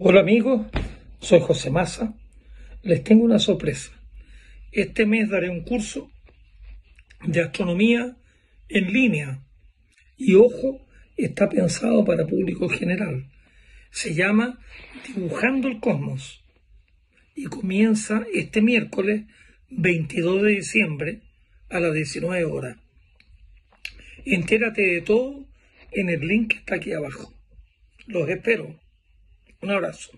Hola amigos, soy José Massa. Les tengo una sorpresa. Este mes daré un curso de astronomía en línea. Y ojo, está pensado para público general. Se llama Dibujando el Cosmos. Y comienza este miércoles 22 de diciembre a las 19 horas. Entérate de todo en el link que está aquí abajo. Los espero. Un abrazo.